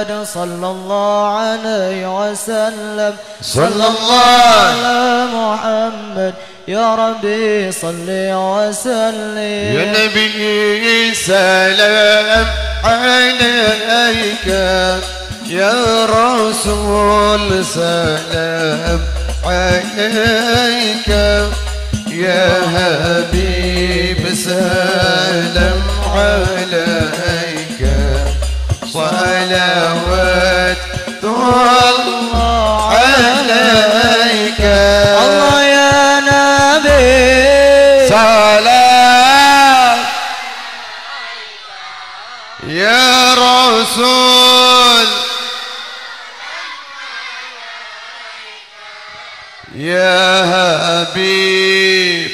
محمد صلى الله عليه وسلم. صلى الله على محمد. يا ربي صل وسلم. يا نبي سلام عليك. يا رسول سلام عليك. يا حبيب سلام عليك. صلوات الله عليك. الله يا نبي. سلام. يا رسول. يا حبيب.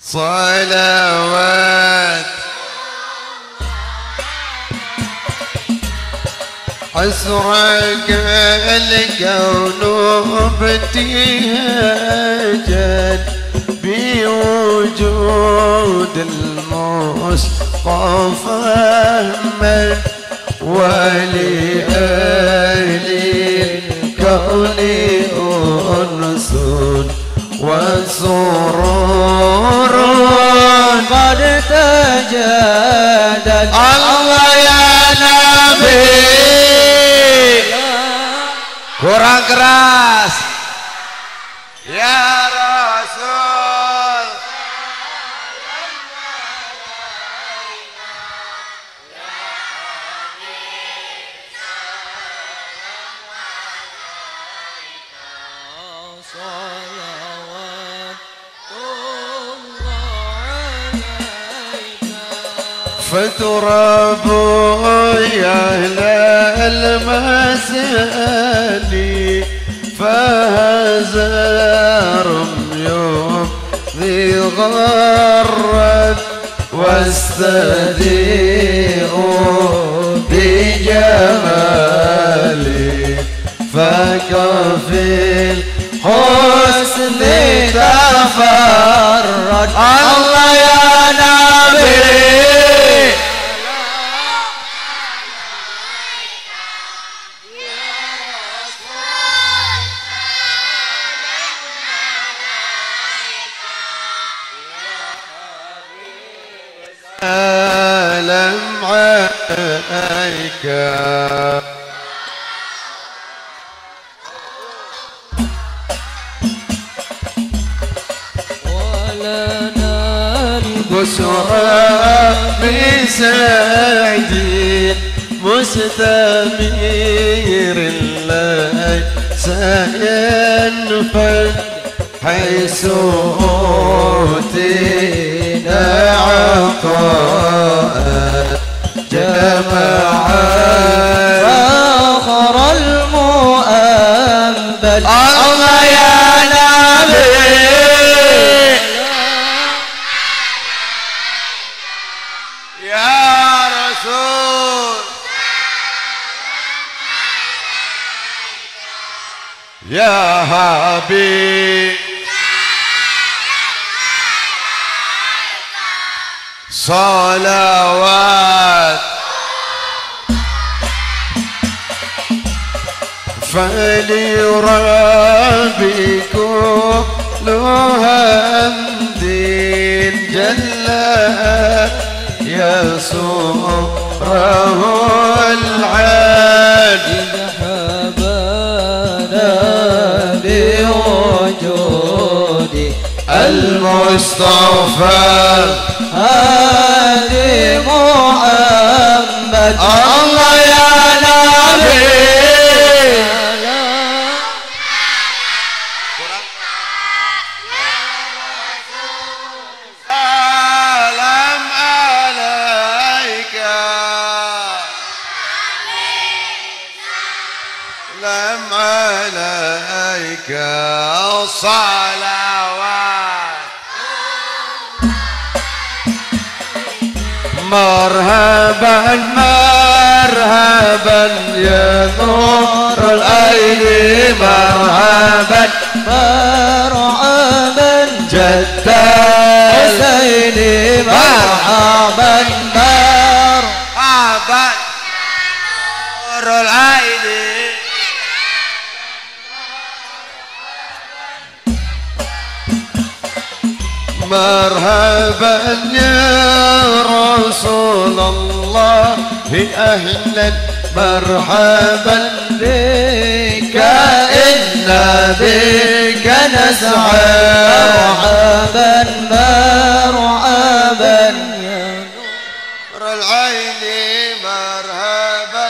صلوات أسرق الكون ابتهاجا بوجود المصطفى أحمد ولأهل الكون أنس وسرور قد تجدد الله keras Ya Rasul. رسول فتربوا يا أهل المسجد العزار يوم ذي غرت واستديق بجمالي فكفي الحسن تفرج. الله يا نبي. يشاء ولنا البشرى بسعيد مستمير ليس ينفد حيث أوتينا عطاءً جماعات فاخر المؤمل. الله يا نبي. يا رسول. يا حبيب. صلوات فلي ربي كلها أمدين جل يا سوره العاد حبانا بوجود المصطفى. هادي محمد. الله يا نبي. عليك صلوات مرحبا مرحبا يا نور الأيل مرحبا مرحبا جدا سيدي مرحبا مرحبا يا نور العين. مرحبا يا رسول الله أهلا مرحبا بك إنا بك نسعى. مرحبا مرحبا يا نور العين مرحبا.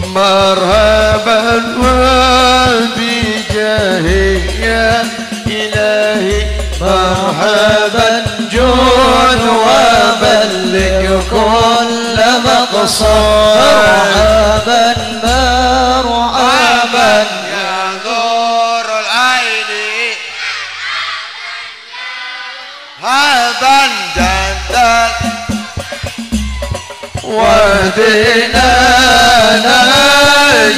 مرحبا منجود وبلغ كل مقصود. مرحبا مرحبا يا نور العين. هذا الجنة ودينا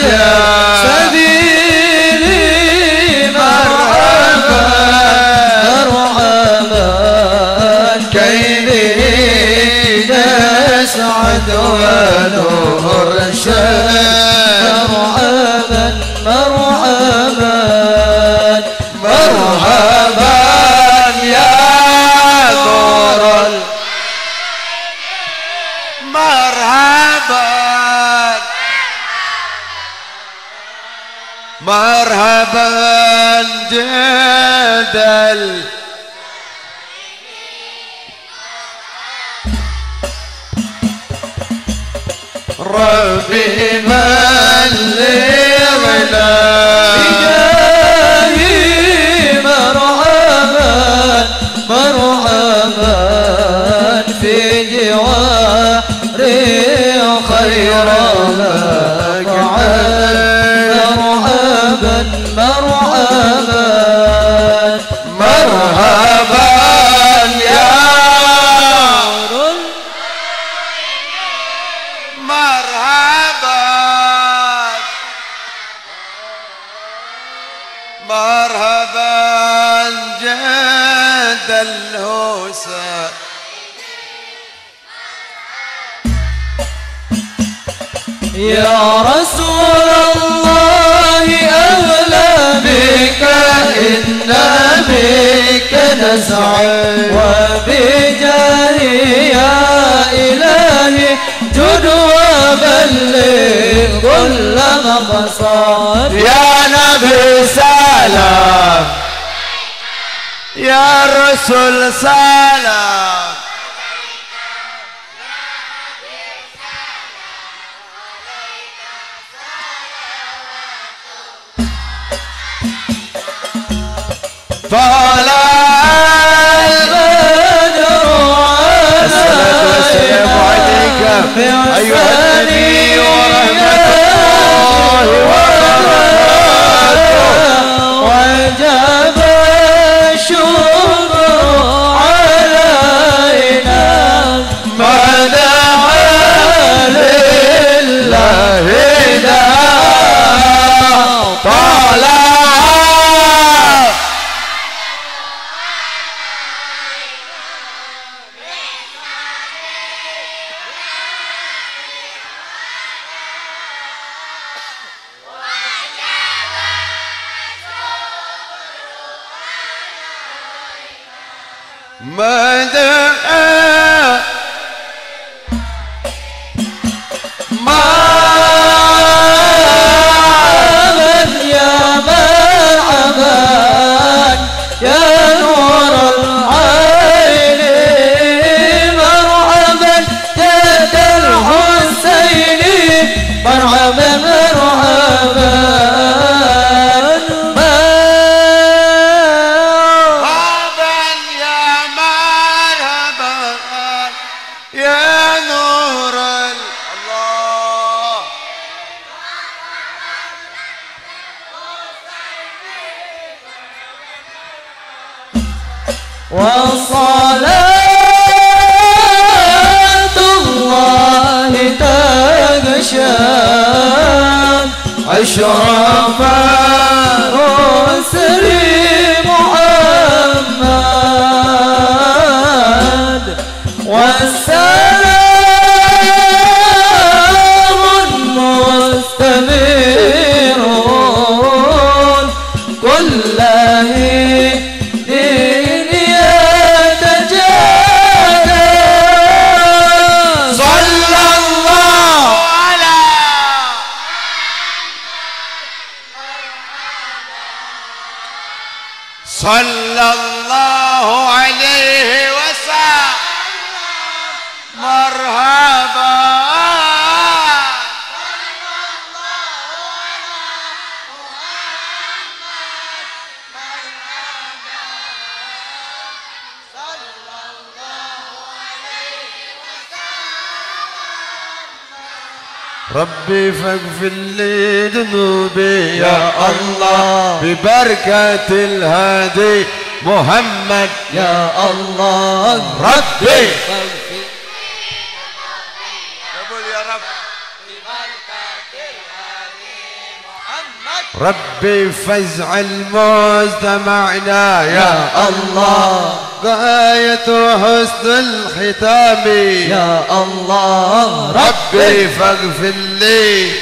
يا سيدي مرحبا مرحبا مرحبا يا نور مرحبا. مرحبا جدل. ربي بلغنا إلهي مرحبا مرحبا في نسعى وبجاهي يا إلهي جد وبلغ كل مقصد يا نبي سلام. يا رسول سلام. طلع عليك أيها النبي ورحمة الله وبركاته وجب وصلاة الله تغشى أشرف رسل ربي فاغفر لي ذنوبي يا الله. ببركة الهادي محمد. يا الله. ربي. قبول يا رب. ربي فزع المجتمعنا يا الله. غاية حسن الختام. يا الله. ربي. فاغفر لي.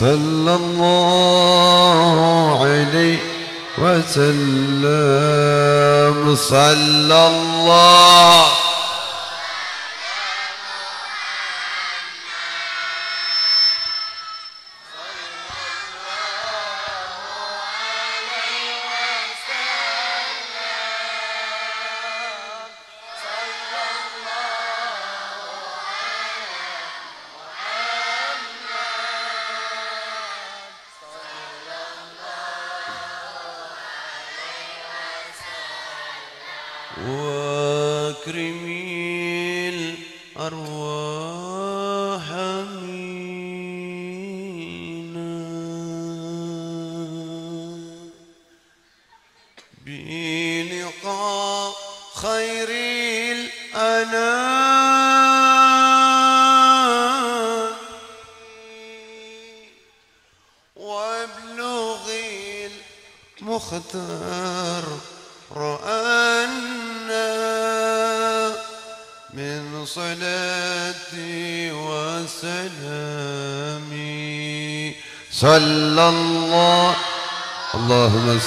صلى الله عليه وسلم. صلى الله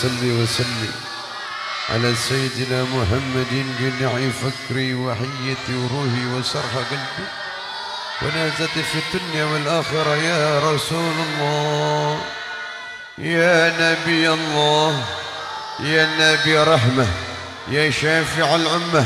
اللهم صل وسلم على سيدنا محمد جميع فكري وحيتي وروحي وسرح قلبي. ونازتي في الدنيا والآخرة يا رسول الله يا نبي الله يا نبي رحمة يا شافع الأمة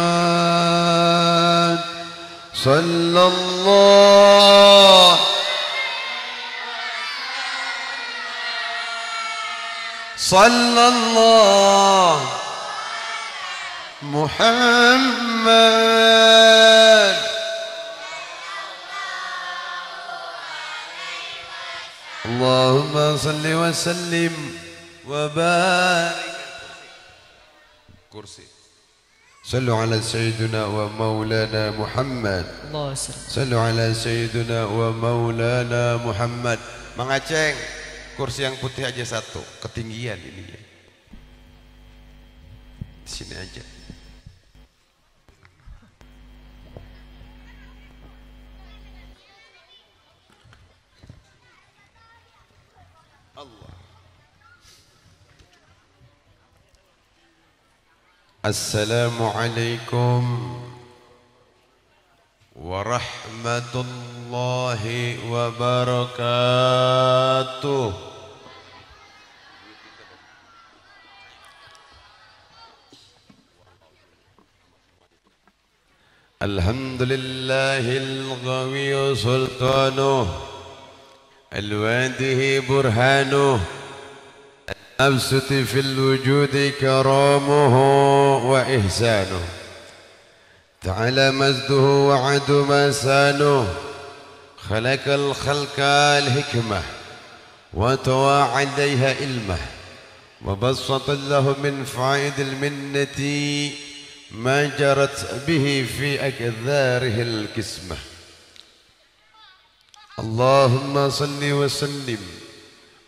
محمد صلى الله صلى الله محمد اللهم صل وسلم وبارك كرسي صلوا على سيدنا ومولانا محمد الله يسلم صلوا على سيدنا ومولانا محمد Mang Aceng kursi yang putih aja satu ketinggian ini ya di sini aja السلام عليكم ورحمة الله وبركاته. الحمد لله الغوي سلطانه الواده برهانه الأبسط في الوجود كرامه وإحسانه. تعالى مزده وعد مسانه خلق الخلق الحكمة وتوى عليها علمه. وبسط له من فائد المنة ما جرت به في أكذاره الكسمة اللهم صل وسلم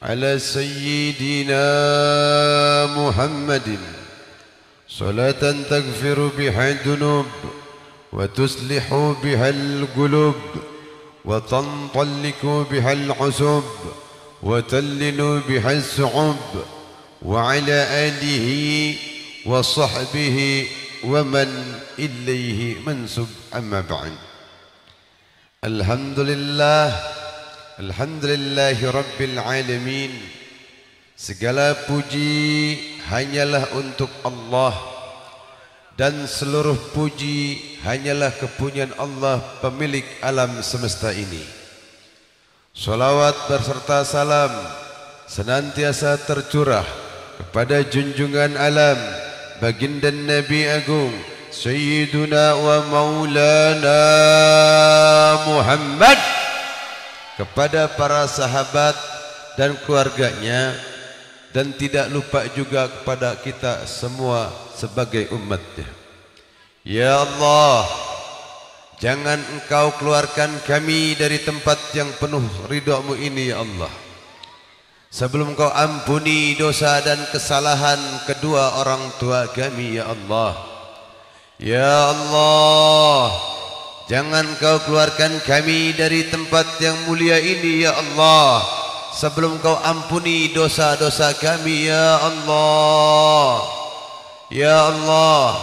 على سيدنا محمد. صلاة تغفر بها الذنوب وتصلح بها القلوب وتنطلق بها العصب وتلن بها الصعب وعلى آله وصحبه ومن إليه منسب أما بعد الحمد لله Alhamdulillahi Rabbil Alamin. Segala puji hanyalah untuk Allah. Dan seluruh puji hanyalah kepunyaan Allah Pemilik alam semesta ini. Salawat berserta salam Senantiasa tercurah Kepada junjungan alam Baginda Nabi Agung Sayyiduna wa Maulana Muhammad kepada para sahabat dan keluarganya dan tidak lupa juga kepada kita semua sebagai umatnya. Ya Allah jangan engkau keluarkan kami dari tempat yang penuh ridhamu ini ya Allah. Sebelum kau ampuni dosa dan kesalahan kedua orang tua kami ya Allah. Ya Allah Jangan kau keluarkan kami dari tempat yang mulia ini ya Allah. Sebelum kau ampuni dosa-dosa kami ya Allah. Ya Allah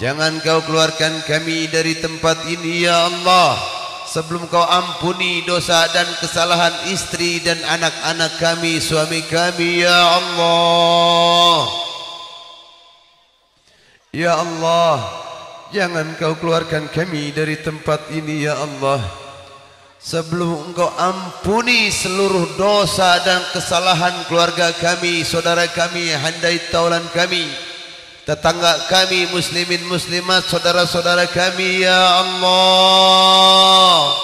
Jangan kau keluarkan kami dari tempat ini ya Allah. Sebelum kau ampuni dosa dan kesalahan istri dan anak-anak kami suami kami ya Allah. Ya Allah jangan kau keluarkan kami dari tempat ini ya Allah. Sebelum engkau ampuni seluruh dosa dan kesalahan keluarga kami saudara kami handai taulan kami tetangga kami muslimin muslimat saudara-saudara kami ya Allah.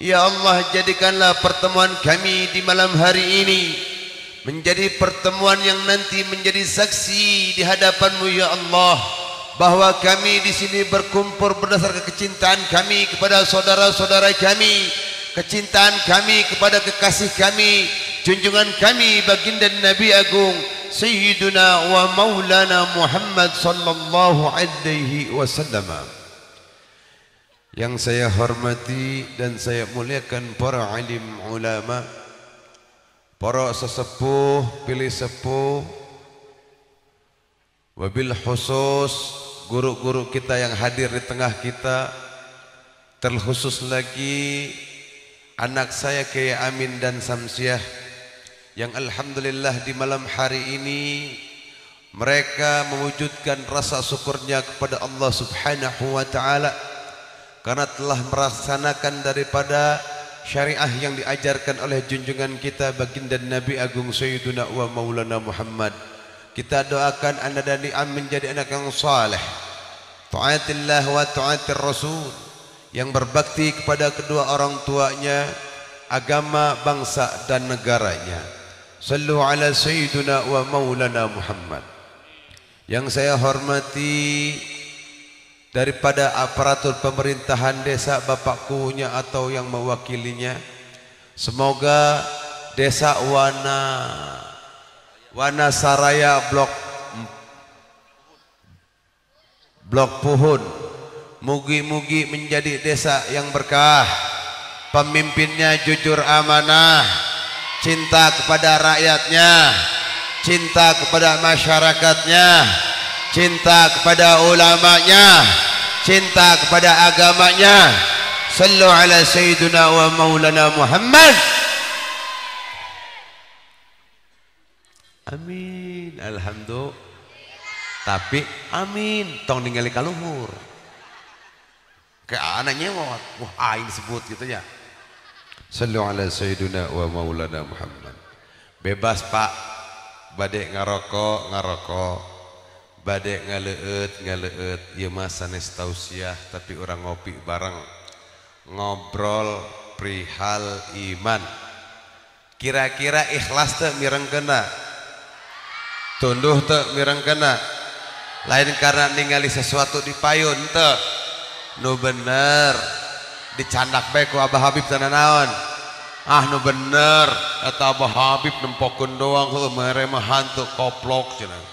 Ya Allah jadikanlah pertemuan kami di malam hari ini menjadi pertemuan yang nanti menjadi saksi di hadapanmu ya Allah bahwa kami di sini berkumpul berdasarkan kecintaan kami kepada saudara-saudara kami kecintaan kami kepada kekasih kami junjungan kami baginda Nabi Agung Sayyiduna wa maulana Muhammad sallallahu alaihi wasallam. Yang saya hormati dan saya muliakan para alim ulama Para sesepuh, pilih sepuh Wabil khusus guru-guru kita yang hadir di tengah kita Terkhusus lagi anak saya Kiai Amin dan Samsiah yang alhamdulillah di malam hari ini mereka mewujudkan rasa syukurnya kepada Allah Subhanahu wa taala karena telah melaksanakan daripada syariah yang diajarkan oleh junjungan kita baginda Nabi Agung Sayyiduna wa Maulana Muhammad. Kita doakan anda dan Ni'am menjadi anak yang saleh taatillah wa taatir rasul. Yang berbakti kepada kedua orang tuanya agama bangsa dan negaranya. Sallu ala Sayyiduna wa Maulana Muhammad. Yang saya hormati Daripada aparatur pemerintahan desa Bapak Kuhunya atau yang mewakilinya Semoga desa Wana Wana Saraya Blok Blok Puhun. Mugi-mugi menjadi desa yang berkah. Pemimpinnya jujur amanah. Cinta kepada rakyatnya. Cinta kepada masyarakatnya. Cinta kepada ulamanya. Cinta kepada agamanya. Sallu ala sayyidina wa maulana Muhammad. Amin. Alhamdulillah tapi amin. Tong ningali kaluhur kayak anak nyewot wah aing sebut gitu ya. Sallu ala sayyidina wa maulana Muhammad. Bebas pak. Badek ngarokok ngarokok. Badek ngaleut ngaleut. Ieu mah sanes tausiah tapi orang ngopi bareng. Ngobrol perihal iman. Kira-kira ikhlas teu mireng kena tunduh teu mireng kena lain karena ningali sesuatu di payun teu nu bener. Dicandak bae ku Abah Habib tanah naon? Ah nu bener. Eta Abah Habib nempokeun doang heuh mere mah hantu koplok cenah.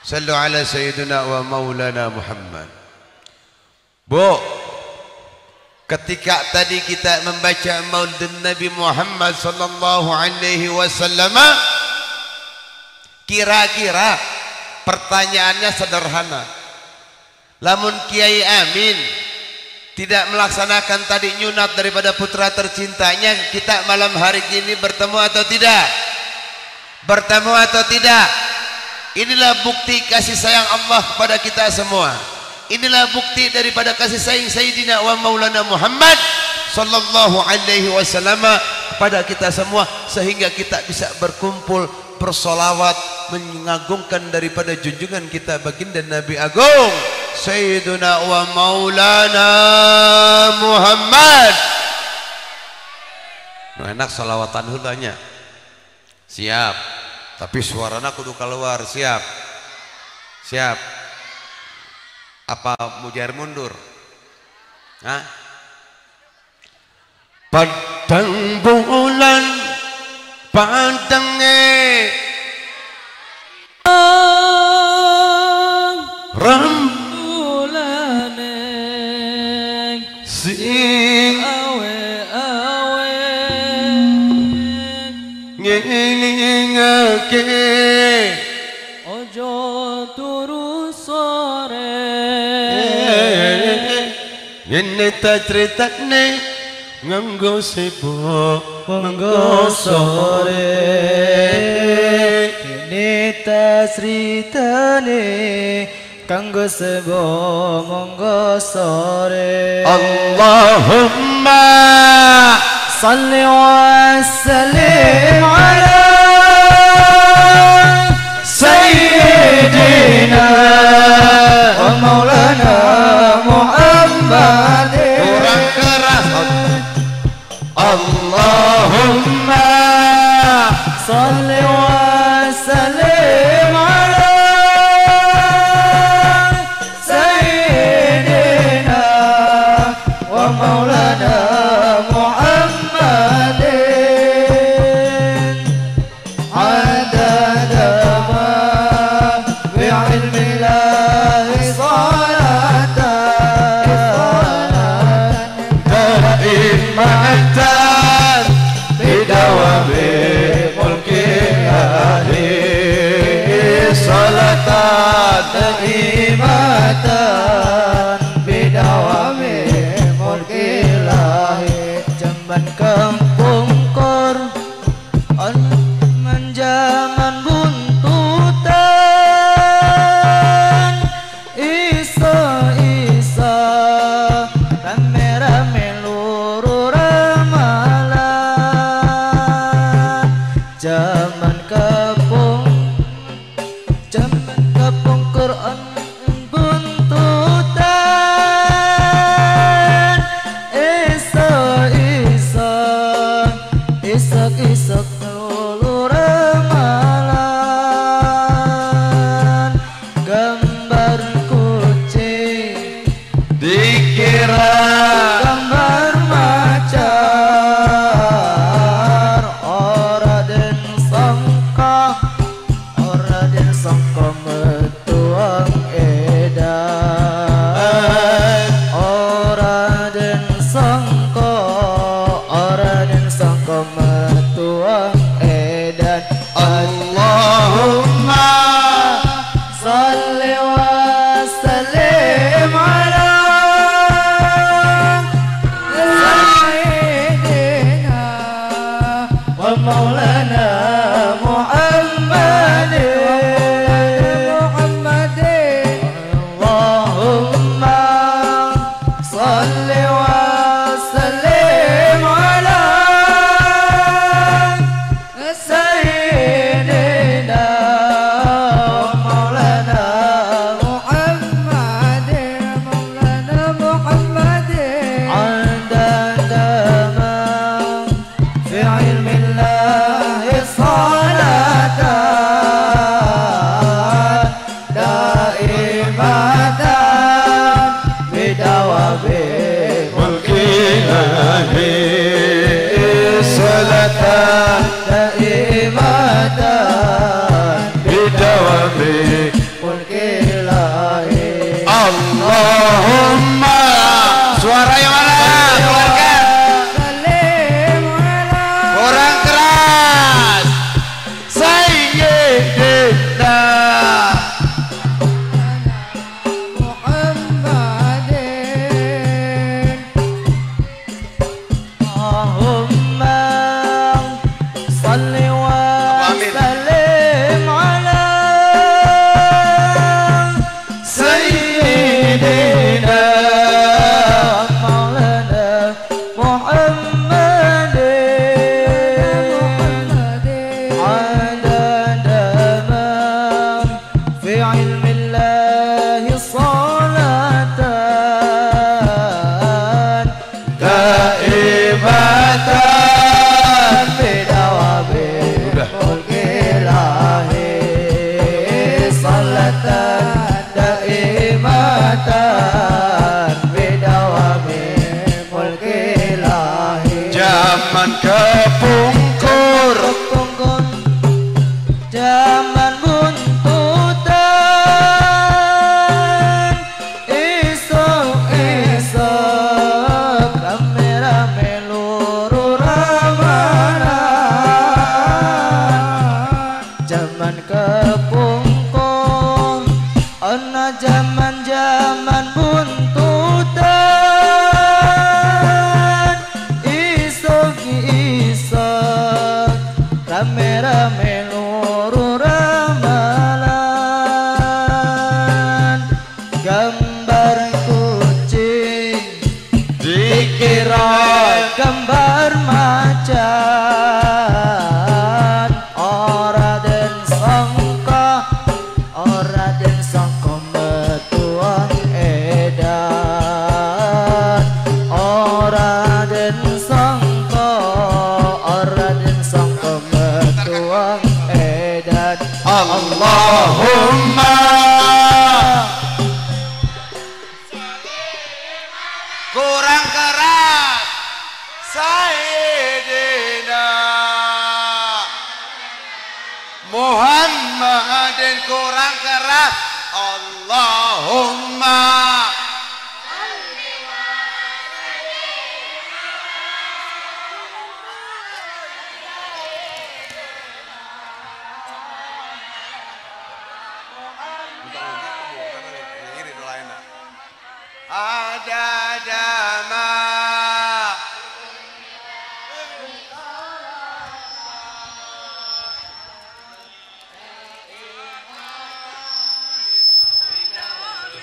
Sallu ala sayyidina wa maulana Muhammad. Bu ketika tadi kita membaca maulid Nabi Muhammad sallallahu alaihi wasallam kira-kira pertanyaannya sederhana. Lamun Kiai Amin tidak melaksanakan tadi nyunat daripada putra tercintanya kita malam hari ini bertemu atau tidak? Bertemu atau tidak? Inilah bukti kasih sayang Allah kepada kita semua. Inilah bukti daripada kasih sayang Sayyidina wa Maulana Muhammad sallallahu alaihi wasallam kepada kita semua sehingga kita bisa berkumpul bersolawat mengagungkan daripada junjungan kita baginda Nabi Agung Sayyiduna wa Maulana Muhammad. Nu enak salawatan hulanya siap. Tapi suarana kudu keluar siap. Siap. Apa mujar mundur? Hah? Padang bulan padangnya ram Bulane sing awe awe. Ngelingake. Ojo turu sore. Ngene ta critakne nganggo sibuk monggo sore. Kene tasritane kanggo sebo monggo sore. Allahumma. Salli wa sallim ala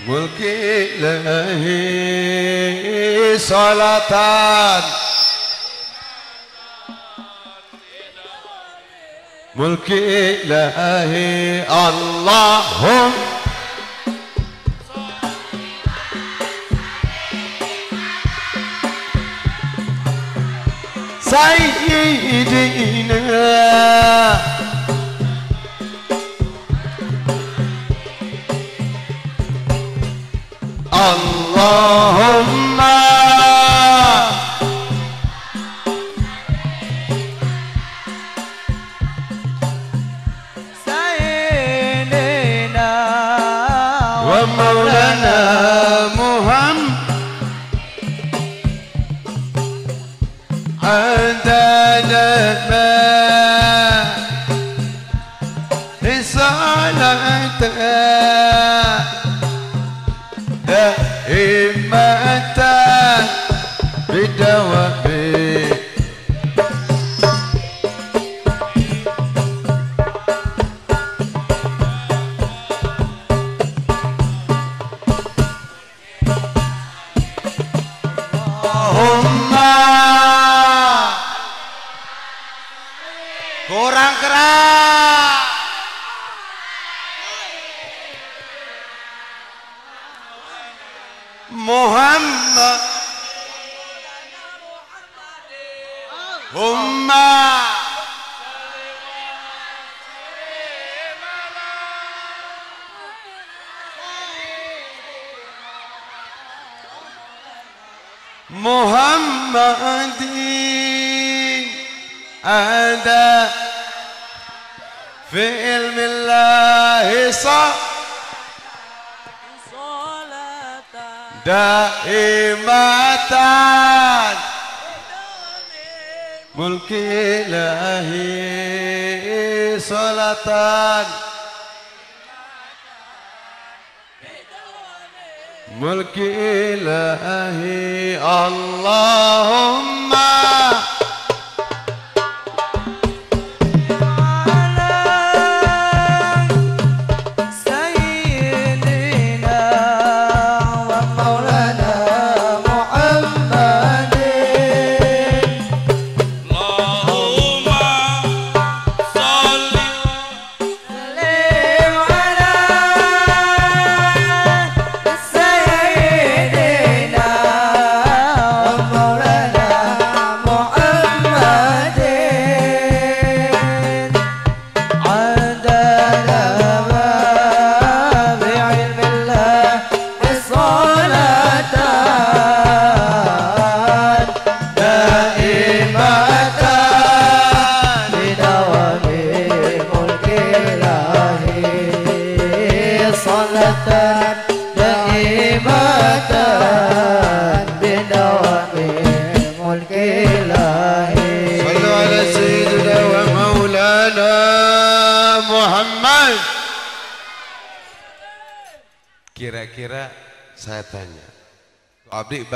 وكيله صلاتان ملك إلهي اللهم سيدنا الله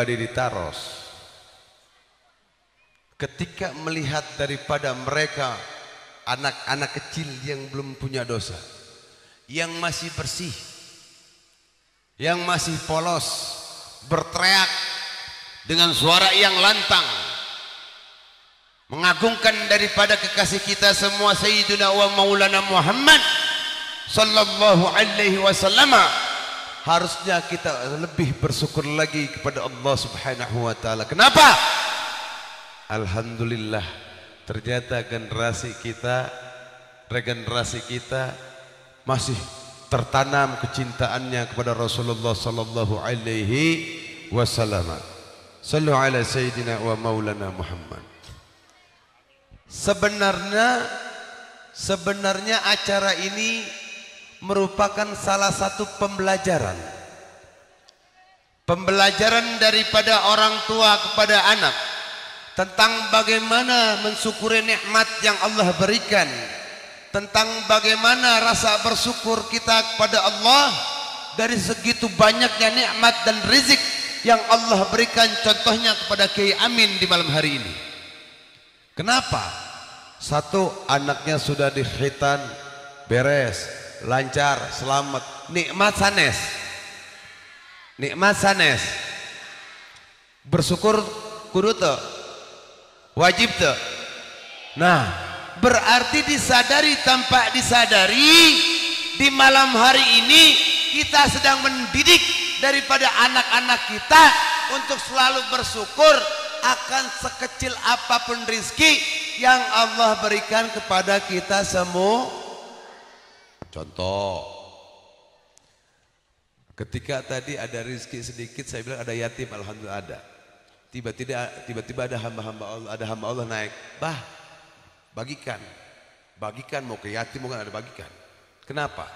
Abdi Badi Ditaros Ketika melihat daripada mereka Anak-anak kecil yang belum punya dosa Yang masih bersih Yang masih polos Berteriak Dengan suara yang lantang mengagungkan daripada kekasih kita semua Sayyidina wa Maulana Muhammad sallallahu alaihi wasallam harusnya kita lebih bersyukur lagi kepada Allah Subhanahu wa taala. Kenapa? Alhamdulillah ternyata generasi kita regenerasi kita masih tertanam kecintaannya kepada Rasulullah sallallahu alaihi wasallam. Sallu ala sayyidina wa maulana Muhammad. Sebenarnya sebenarnya acara ini merupakan salah satu pembelajaran. Pembelajaran daripada orang tua kepada anak tentang bagaimana mensyukuri nikmat yang Allah berikan, tentang bagaimana rasa bersyukur kita kepada Allah dari segitu banyaknya nikmat dan rizik yang Allah berikan contohnya kepada Kiai Amin di malam hari ini. Kenapa? Satu anaknya sudah dikhitan beres, lancar, selamat, nikmat sanes. Nikmat sanes. Bersyukur kudu teu? Wajib teu? Nah, berarti disadari tanpa disadari di malam hari ini kita sedang mendidik daripada anak-anak kita untuk selalu bersyukur akan sekecil apa pun rizki yang Allah berikan kepada kita semua. Contoh, ketika tadi ada rizki sedikit, saya bilang ada yatim, alhamdulillah ada. Tiba-tiba tiba-tiba ada hamba-hamba Allah, ada hamba Allah naik, bah, bagikan, bagikan mau ke yatim mungkin ada bagikan. Kenapa?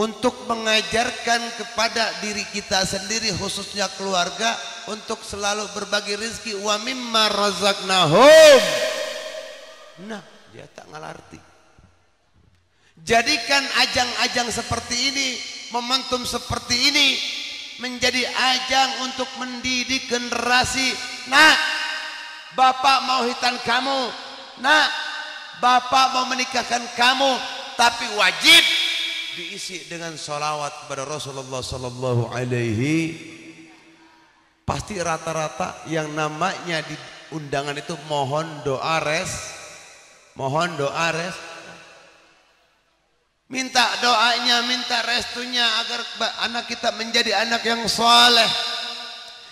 Untuk mengajarkan kepada diri kita sendiri khususnya keluarga untuk selalu berbagi rezeki wa mimma razaqnahum. Nah, dia tak ngalarti. Jadikan ajang-ajang seperti ini, momentum seperti ini menjadi ajang untuk mendidik generasi. Nah, Bapak mau hitan kamu. Nah, Bapak mau menikahkan kamu, tapi wajib diisi dengan salawat kepada Rasulullah sallallahu alaihi pasti rata-rata yang namanya di undangan itu mohon doa res, mohon doa res, minta doanya, minta restunya agar anak kita menjadi anak yang soleh.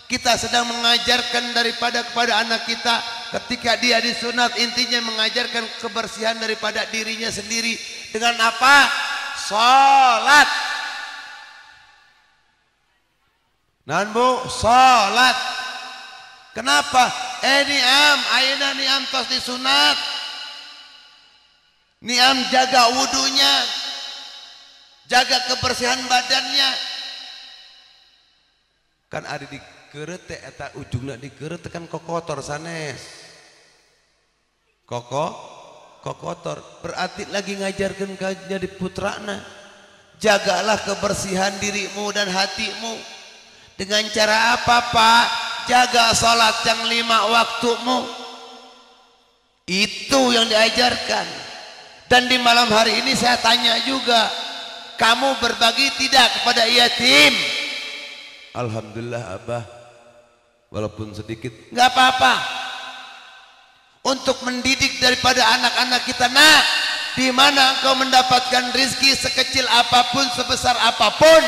Kita sedang mengajarkan daripada kepada anak kita ketika dia disunat intinya mengajarkan kebersihan daripada dirinya sendiri dengan apa? Salat. Nan bu, salat. Kenapa? Eh niam, ayeuna niam tos disunat. Niam jaga wudunya. Jaga kebersihan badannya. Kan ada di kerete eta ujungna di kerete kan kokotor sanes. Koko kokotor berarti lagi ngajarkan ka jadi putrana. Jagalah kebersihan dirimu dan hatimu. Dengan cara apa Pak? Jaga salat yang lima waktumu. Itu yang diajarkan. Dan di malam hari ini saya tanya juga. Kamu berbagi tidak kepada yatim? Alhamdulillah Abah. Walaupun sedikit. nggak apa-apa. Untuk mendidik daripada anak-anak kita. Nah, di mana engkau mendapatkan rizki sekecil apa pun, sebesar apa pun.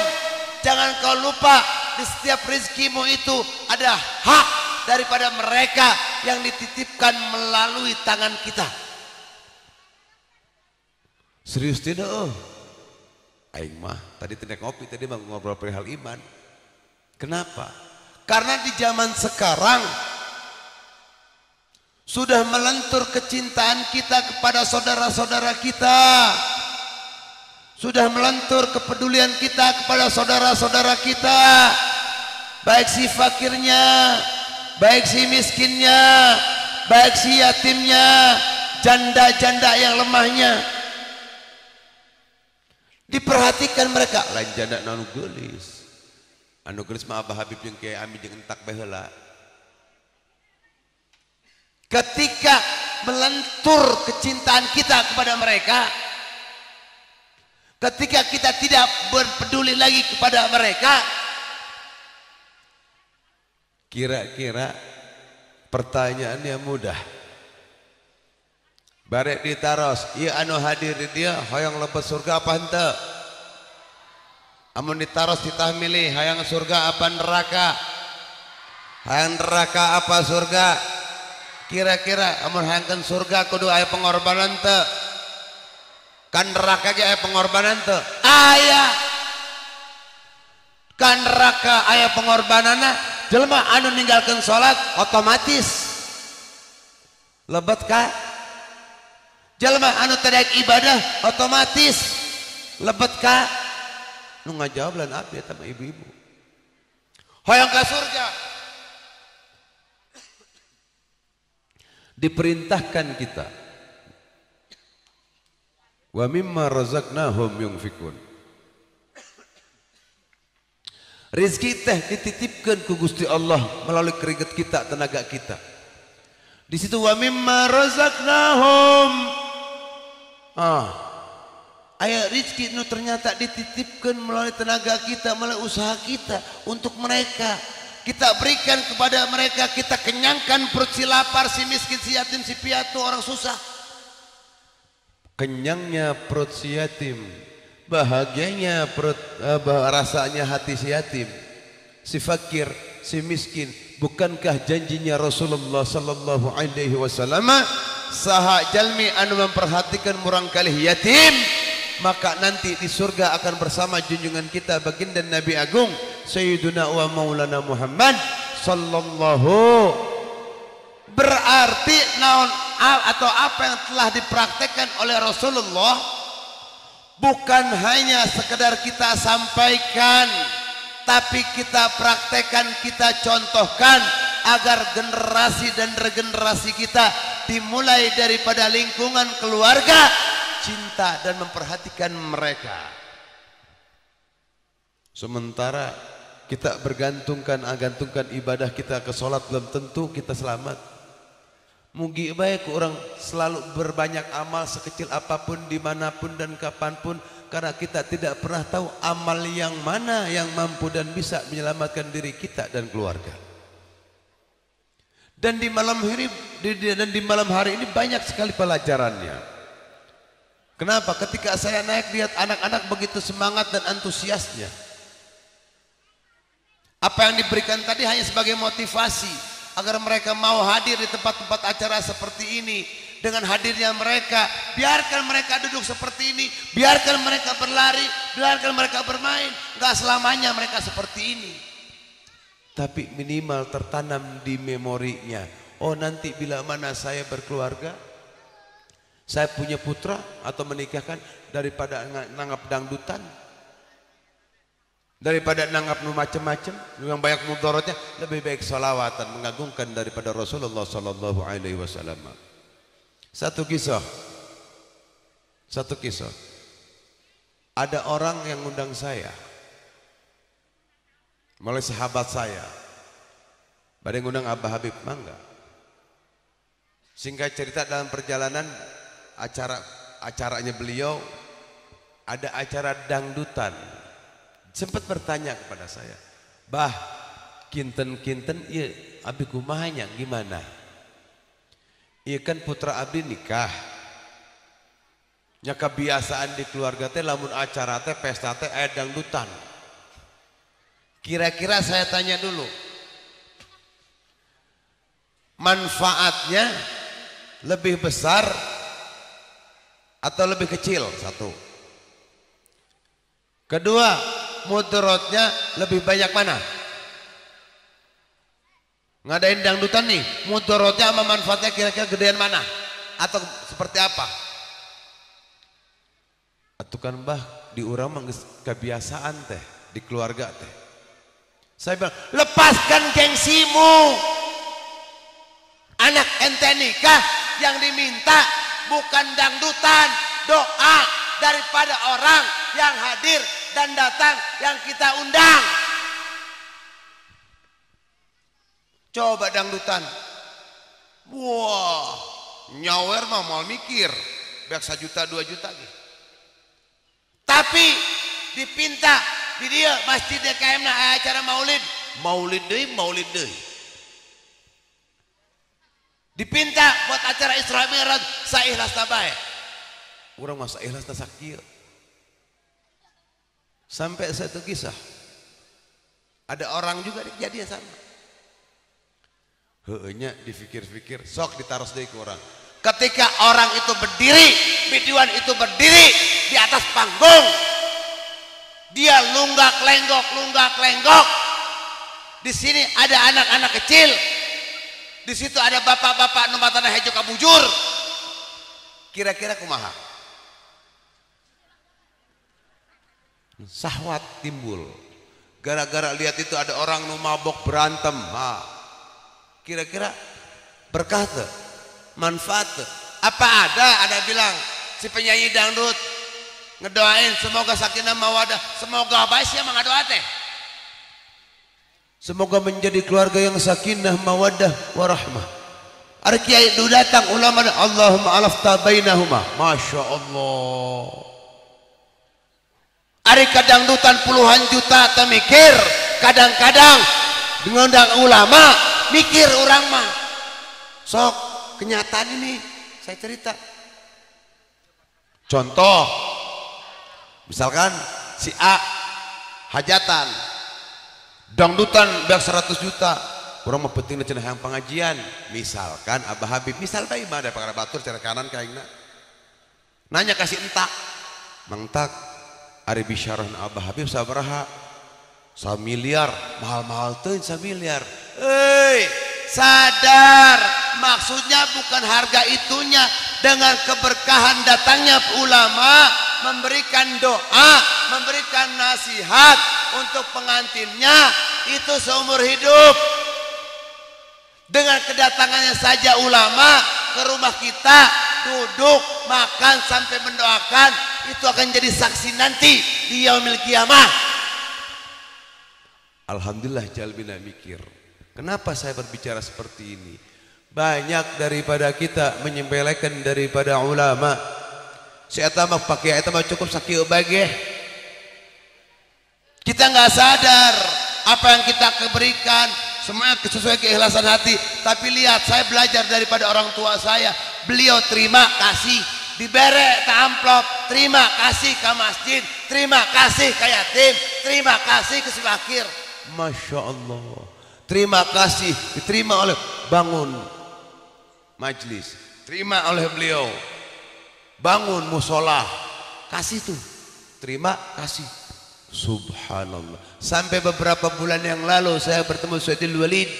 Jangan kau lupa di setiap rizkimu itu ada hak daripada mereka yang dititipkan melalui tangan kita. Serius tidak? Oh. Aing mah tadi tidak ngopi tadi mah ngobrol perihal iman. Kenapa? Karena di zaman sekarang sudah melentur kecintaan kita kepada saudara-saudara kita. Sudah melentur kepedulian kita kepada saudara-saudara kita. Baik si fakirnya, baik si miskinnya, baik si yatimnya, janda-janda yang lemahnya. Diperhatikan mereka. Lain janda nanu gelis. Anu gelis mah Abah Habib yang kayak ami jeung entak baheula. Ketika melentur kecintaan kita kepada mereka, ketika kita tidak berpeduli lagi kepada mereka, kira-kira pertanyaannya mudah. Barek ditaros, iya anu hadir di dia, hoyong lepas surga apa henteu? Amun ditaros ditah milih, hayang surga apa neraka? Hayang neraka apa surga? Kira-kira amun hayangkeun surga kudu aya pengorbanan teu? Kan neraka ge aya pengorbanan teu? Aya. Kan neraka aya pengorbanana, jelema anu ninggalkeun salat otomatis lebet ka? Jelema anu tadaek ibadah otomatis lebet ka? Nu ngajawab lain abi eta mah ibu-ibu. Hoyong ka surga. Diperintahkan kita wa mimma razaqnahum yunfikun. Rizki teh dititipkan ku Gusti Allah melalui keringat kita, tenaga kita. Di situ wa mimma razaqnahum. Ah. Aya rizki nu ternyata dititipkan melalui tenaga kita, melalui usaha kita untuk mereka. Kita berikan kepada mereka, kita kenyangkan perut si lapar, si miskin, si yatim, si piatu, orang susah. Kenyangnya perut si yatim, bahagianya perut eh, rasanya hati si yatim, si fakir, si miskin. Bukankah janjinya Rasulullah sallallahu alaihi wasallam saha jalmi anu memperhatikan murang kali yatim maka nanti di surga akan bersama junjungan kita baginda Nabi Agung Sayyiduna wa Maulana Muhammad sallallahu. Berarti naon atau apa yang telah dipraktekkan oleh Rasulullah bukan hanya sekedar kita sampaikan tapi kita praktekkan kita contohkan agar generasi dan regenerasi kita dimulai daripada lingkungan keluarga cinta dan memperhatikan mereka sementara kita bergantungkan agantungkan ibadah kita ke solat belum tentu kita selamat Mugi baik orang selalu berbanyak amal sekecil apa pun di mana pun dan kapan pun karena kita tidak pernah tahu amal yang mana yang mampu dan bisa menyelamatkan diri kita dan keluarga. Dan di malam hari dan di malam hari ini banyak sekali pelajarannya. Kenapa? Ketika saya naik lihat anak-anak begitu semangat dan antusiasnya. Apa yang diberikan tadi hanya sebagai motivasi agar mereka mau hadir di tempat-tempat acara seperti ini. Dengan hadirnya mereka, biarkan mereka duduk seperti ini, biarkan mereka berlari, biarkan mereka bermain. Gak selamanya mereka seperti ini. Tapi minimal tertanam di memorinya. Oh nanti bila mana saya berkeluarga, saya punya putra atau menikahkan daripada nanggap dangdutan, daripada nanggap macam-macam yang banyak mudaratnya lebih baik salawatan mengagungkan daripada Rasulullah sallallahu alaihi wasallam. Satu kisah. Satu kisah. Ada orang yang undang saya. Mulai sahabat saya. Yang undang Abah Habib, mangga. Singkat cerita dalam perjalanan acara acaranya beliau ada acara dangdutan. Sempat bertanya kepada saya, "Bah, kinten-kinten iya abi kumahanya gimana?" Iya kan putra abdi nikah. Nya kebiasaan di keluarga teh lamun acara teh pesta teh aya dangdutan. Kira-kira saya tanya dulu. Manfaatnya lebih besar atau lebih kecil? Satu. Kedua, mudaratnya lebih banyak mana? Ngadain dangdutan nih, mudaratnya sama manfaatnya kira-kira gedean mana? Atau seperti apa? Atau kan bah di geus kebiasaan teh di keluarga teh. Saya bilang, lepaskan gengsimu. Anak ente nikah yang diminta bukan dangdutan, doa daripada orang yang hadir dan datang yang kita undang. Coba dangdutan. Wah, nyawer mah mau mikir. Biar juta dua juta gitu. Tapi dipinta di dia masjid DKM na acara maulid. Maulid deh, maulid deh. Dipinta buat acara Isra Mi'raj saikhlas tabae. Urang mah saikhlas ta sakieu. Sampai satu kisah. Ada orang juga kejadian sama. Heunya dipikir-pikir, sok ditaruh deui ke orang. Ketika orang itu berdiri, biduan itu berdiri di atas panggung. Dia lunggak lenggok, lunggak lenggok. Di sini ada anak-anak kecil. Di situ ada bapak-bapak numatana hejo kabujur. Kira-kira kumaha? Sahwat timbul. Gara-gara lihat itu ada orang nu mabok berantem. Kira-kira berkah manfaat. Apa ada? Ada bilang si penyanyi dangdut ngedoain semoga sakinah mawadah, semoga baik sih emang doa teh. Semoga menjadi keluarga yang sakinah mawadah warahmah. Ada kiai itu datang ulama Allahumma alafta bainahuma. Masya Allah. Ada kadangdutan puluhan juta tak mikir. Kadang-kadang mengundang ulama mikir orang mah. Sok kenyataan ini saya cerita. Contoh, misalkan si A hajatan, dangdutan biar 100 juta, kurang mau penting cenah yang pengajian, misalkan Abah Habib, misal bae mah ada pakar batur cara kanan kaingna. Nanya kasih entak, mengtak, Ari bisyarah Abah Habib sabaraha? Sa miliar, mahal-mahal tuh sa miliar. Hei, sadar maksudnya bukan harga itunya dengan keberkahan datangnya ulama memberikan doa memberikan nasihat untuk pengantinnya itu seumur hidup dengan kedatangannya saja ulama ke rumah kita duduk makan sampai mendoakan itu akan jadi saksi nanti di yaumil kiamah Alhamdulillah jalbina mikir Kenapa saya berbicara seperti ini? Banyak daripada kita menyembelihkan daripada ulama. Saya mah pakai itu mah cukup sakit bagi. Kita nggak sadar apa yang kita berikan semuanya sesuai keikhlasan hati. Tapi lihat saya belajar daripada orang tua saya. Beliau terima kasih. Dibere ke amplop. Terima kasih ke masjid. Terima kasih ke yatim. Terima kasih ke si fakir Masya Allah. Terima kasih. Diterima oleh bangun majlis. Terima oleh beliau bangun musola. Kasih tuh. Terima kasih. Subhanallah. Sampai beberapa bulan yang lalu saya bertemu Sayyidil Walid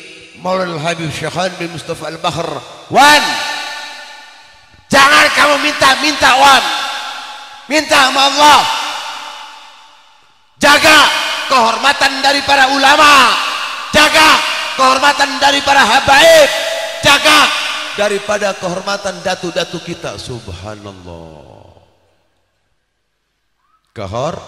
Maulana Habib Syekhan bin Mustafa Al-Bahr Wan! Jangan kamu minta-minta Wan. Minta sama Allah. Jaga kehormatan dari para ulama. Jaga kehormatan dari para habaib. Jaga daripada kehormatan datu-datu kita. Subhanallah. Kehor?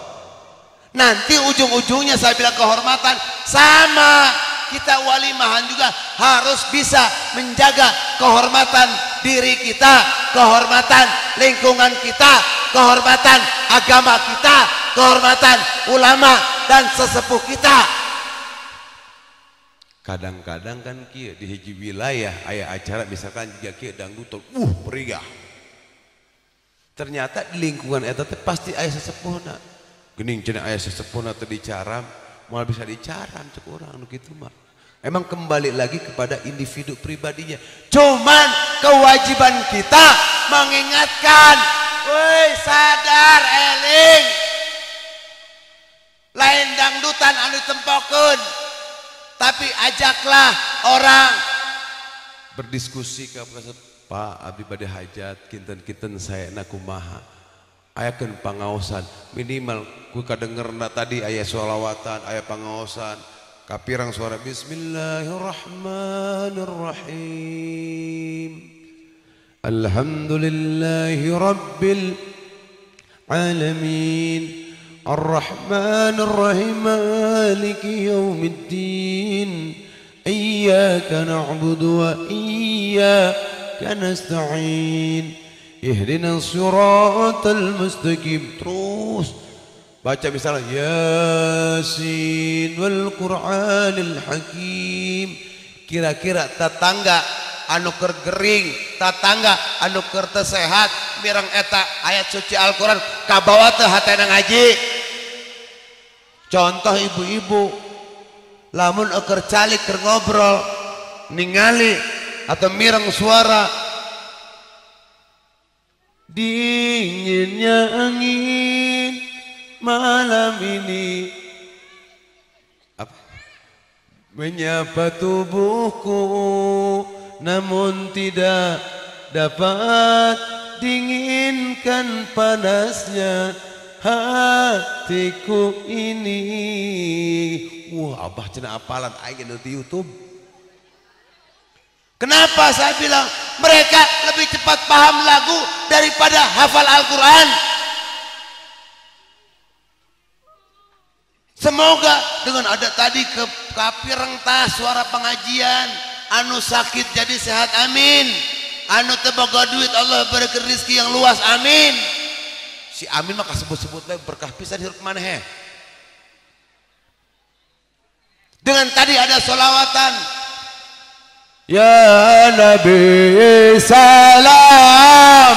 Nanti ujung-ujungnya saya bilang kehormatan. Sama. Kita walimahan juga harus bisa menjaga kehormatan diri kita kehormatan lingkungan kita kehormatan agama kita kehormatan ulama dan sesepuh kita kadang-kadang kan kia di hiji wilayah ayah acara misalkan jika kia dangdut uh perigah. Ternyata di lingkungan teh pasti aya sesepuhna gening cenah aya sesepuhna teh dicaram moal bisa dicaram cek urang anu kitu mah. Emang kembali lagi kepada individu pribadinya. Cuman kewajiban kita mengingatkan woi sadar eling. Lain dangdutan anu tempokeun tapi ajaklah orang. Berdiskusi ke Pak abdi bade hajat kinten-kinten saya nak kumaha. Ayakeun pangaosan minimal ku kadengerna tadi aya sholawatan aya pangaosan kapirang suara bismillahirrahmanirrahim. Alhamdulillahi rabbil alamin الرحمن الرحيم مالك يوم الدين إياك نعبد وإياك نستعين. اهدنا الصراط المستقيم. terus baca misalnya Yasin wal Qur'anil Hakim kira-kira tetangga anu gering tetangga anu keur teu sehat mireng eta ayat suci Al-Qur'an kabawa teu hatena ngaji. Contoh ibu-ibu lamun eker calik keur ngobrol ningali atau mireng suara dinginnya angin malam ini. Apa? Menyapa tubuhku namun tidak dapat dinginkan panasnya hatiku ini. Wah abah cina apalan aja di YouTube. Kenapa saya bilang mereka lebih cepat paham lagu daripada hafal Al-Quran? Semoga dengan ada tadi ke kapireng tas suara pengajian anu sakit jadi sehat amin. Anu teboga duit Allah berikan rezeki yang luas amin. Si amin maka sebut-sebut berkah pisan hirup mana dengan tadi ada solawatan. Ya Nabi salam.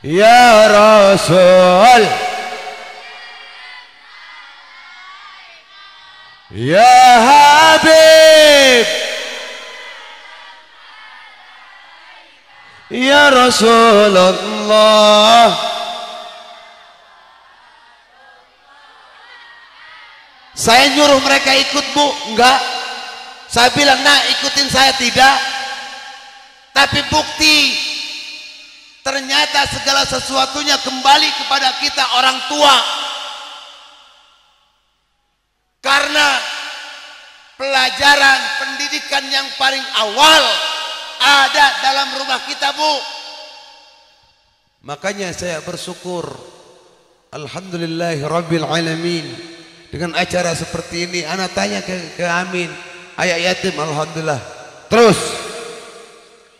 Ya Rasul. Ya Habib. Ya Rasulullah. Saya nyuruh mereka ikut bu. Enggak. Saya bilang nah ikutin saya. Tidak. Tapi bukti Ternyata segala sesuatunya kembali kepada kita orang tua. Karena Pelajaran pendidikan yang paling awal Ada dalam rumah kita bu. Makanya saya bersyukur. Alhamdulillahi Alamin. Dengan acara seperti ini anak tanya ke, ke Amin. Ayah yatim Alhamdulillah. Terus.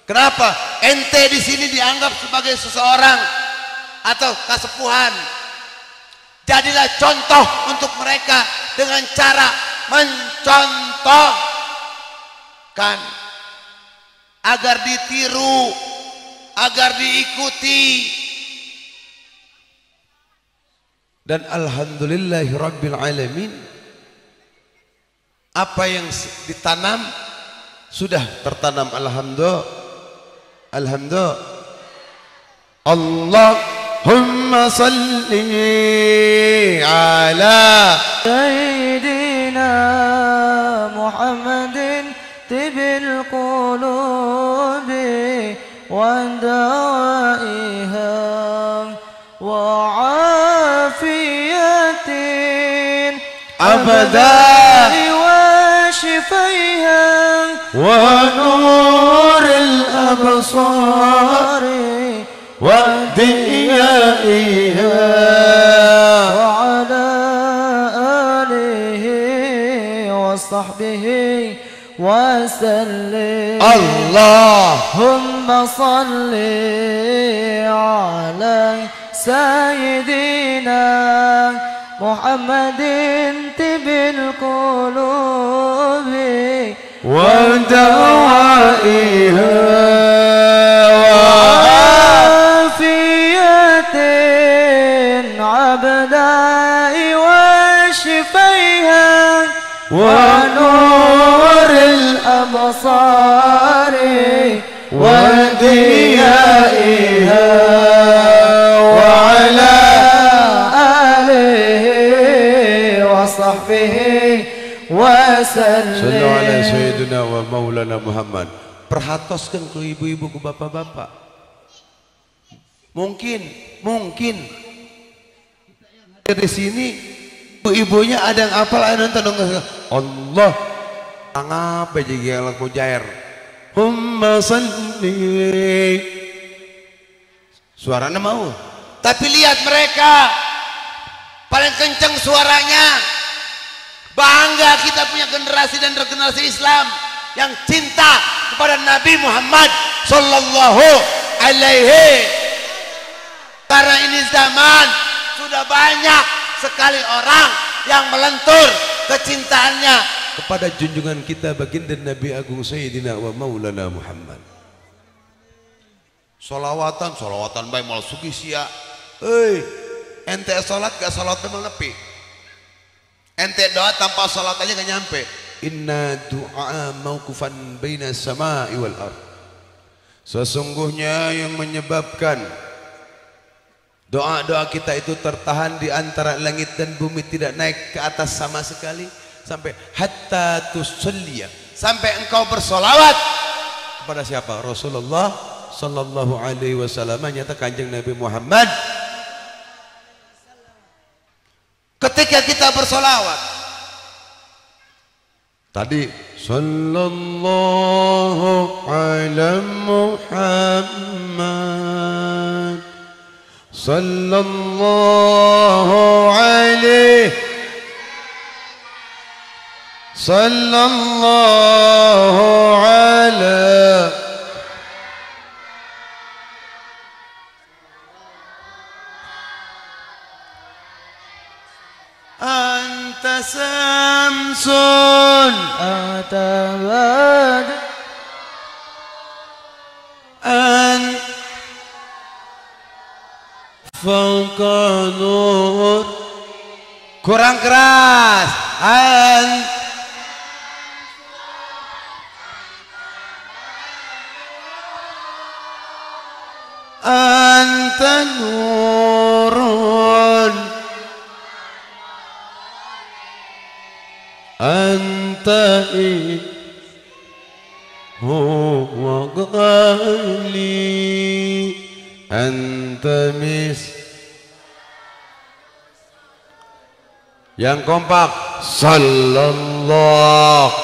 Kenapa ente di sini dianggap sebagai seseorang atau kasepuhan? Jadilah contoh untuk mereka dengan cara mencontohkan agar ditiru, agar diikuti. Dan alhamdulillahi rabbil alamin apa yang ditanam sudah tertanam alhamdulillah alhamdulillah Allahumma salli ala سيدنا محمد طب القلوب ودوائها وعافية أبدا. وشفيها ونور الأبصار وديائها وصحبه وسلم. اللهم صل على سيدنا محمد طب القلوب وعافية الأبصار وديائها وعلى آله وصحبه وسلم Sallu ala Sayyidina wa Maulana Muhammad. Perhatoskan ke ibu-ibu ke bapak-bapak. Mungkin, mungkin dari sini ibu-ibunya ada yang apal ada yang nonton Allah angap aja yang laku jair. Humma salli. Suaranya mau. Tapi lihat mereka paling kencang suaranya. Bangga kita punya generasi dan regenerasi Islam yang cinta kepada Nabi Muhammad sallallahu alaihi karena ini zaman sudah banyak sekali orang yang melentur kecintaannya kepada junjungan kita baginda Nabi Agung Sayyidina wa Maulana Muhammad. Solawatan, solawatan baik mal sugi sia. Hei, ente salat gak salat memang nepi. Ente doa tanpa salat aja gak nyampe. Inna du'a mauqufan baina sama'i wal ard. Sesungguhnya yang menyebabkan doa-doa kita itu tertahan di antara langit dan bumi tidak naik ke atas sama sekali sampai hatta tusalliya. Sampai engkau bersolawat. Kepada siapa? Rasulullah sallallahu alaihi wasallam nyata kanjeng Nabi Muhammad. Ketika kita bersolawat. Tadi sallallahu ala Muhammad. Sallallahu alaihi صلى الله على أنت شمس. أتبادل أن فوق نور. كرنكراس أنت anta nurun anta i هو غالي أنت مس yang kompak sallallahu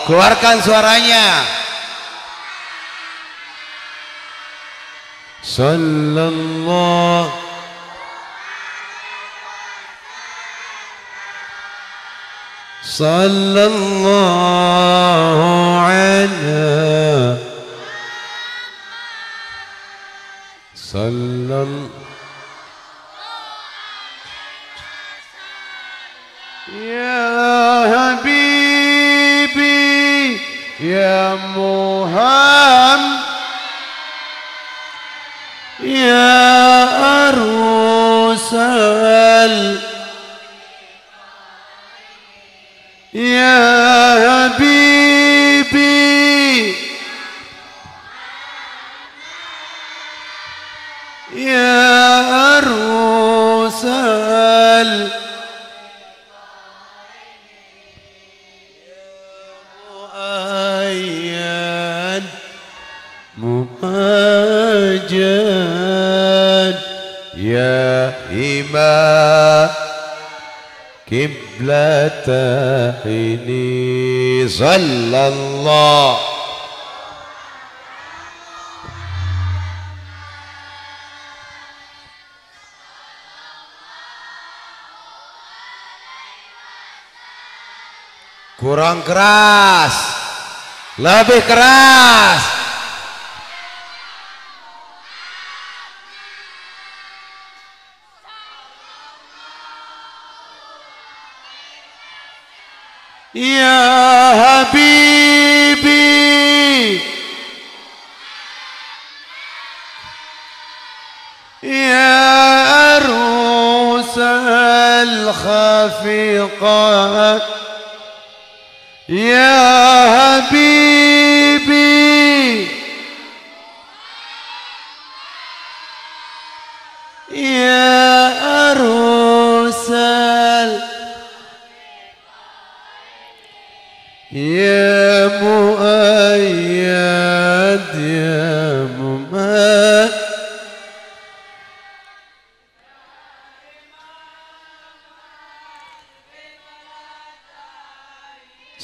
keluarkan suaranya صلى الله صلى الله على صلى الله الجبال قبلة عيني صلى الله kurang keras lebih keras يا حبيبي. يا أروس الخفيقات يا حبيبي.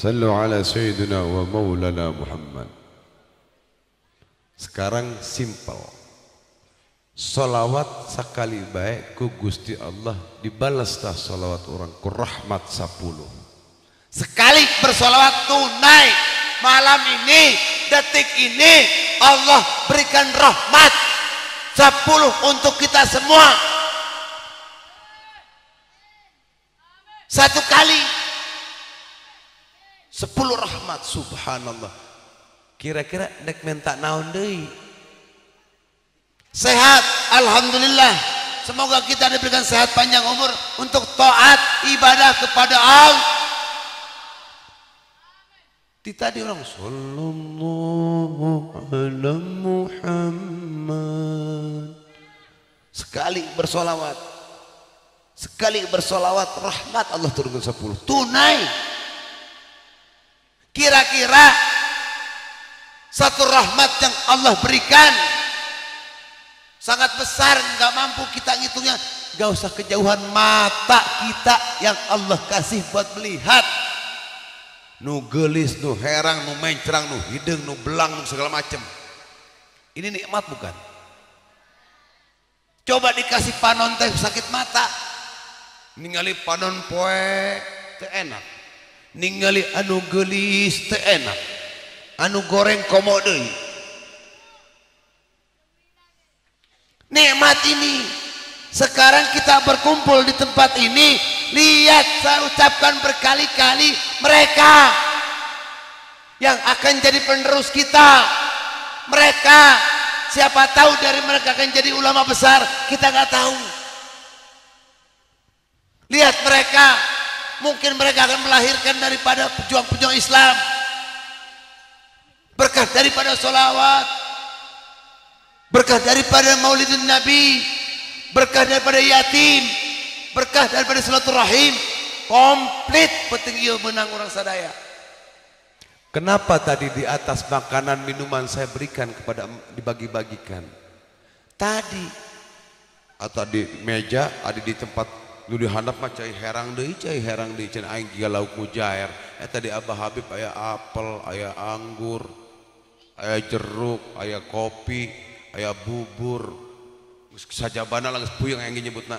Sallu ala Sayyidina wa Maulana Muhammad Sekarang simple. Salawat sekali baik ku Gusti Allah Dibalaslah salawat orang ku rahmat sepuluh. Sekali bersolawat tunai malam ini, detik ini Allah berikan rahmat sepuluh untuk kita semua. Satu kali sepuluh rahmat subhanallah. Kira-kira nek minta naon deui Sehat, alhamdulillah. Semoga kita diberikan sehat panjang umur untuk taat ibadah kepada Allah. Di tadi orang Sallallahu ala Muhammad Sekali bersolawat Sekali bersolawat Rahmat Allah turunkan sepuluh Tunai Kira-kira Satu rahmat yang Allah berikan Sangat besar nggak mampu kita ngitungnya Gak usah kejauhan mata kita Yang Allah kasih buat melihat nu gelis, nu herang, nu mencrang, nu hidung, nu belang, nu segala macam. Ini nikmat bukan? Coba dikasih panon teh sakit mata Ningali panon poe teu enak. Ningali anu gelis teu enak. Anu goreng komo deui. Nikmat ini sekarang kita berkumpul di tempat ini lihat saya ucapkan berkali-kali mereka yang akan jadi penerus kita mereka siapa tahu dari mereka akan jadi ulama besar kita nggak tahu lihat mereka mungkin mereka akan melahirkan daripada pejuang-pejuang Islam. Berkah daripada solawat berkah daripada maulidin Nabi. Berkah daripada yatim. Berkah daripada silaturahim. Komplit penting iya menang orang sadaya. Kenapa tadi di atas makanan minuman saya berikan kepada dibagi-bagikan? Tadi. Atau di meja ada di tempat lu di handap mah cai herang deui cai herang deui. Cenah aing giga lauk mujair eta di Abah Habib aya apel aya anggur aya jeruk aya kopi aya bubur. Sajabana langis puyeng yang nyebutna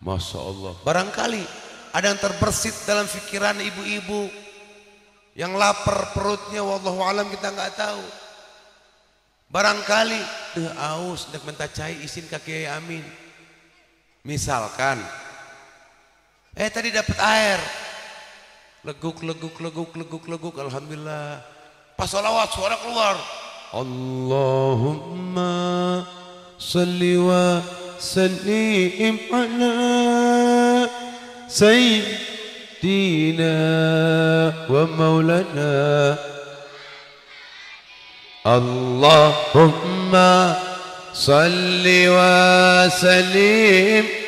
Masya Allah barangkali ada yang terbersit dalam pikiran ibu-ibu yang lapar perutnya wallahu alam kita nggak tahu. Barangkali deh aus nek minta cai isin ka Kiai Amin misalkan eh tadi dapat air. Leguk leguk leguk leguk leguk alhamdulillah. Pas salawat suara keluar. Allahumma salli wa sallim ala sayyidina wa maulana. Allahumma wa sallim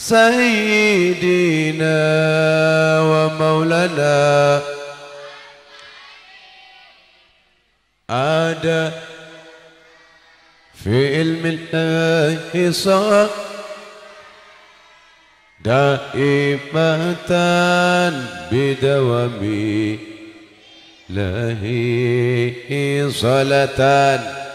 سيدنا ومولانا عاد في علم الله دائمة بدوام له صلاة.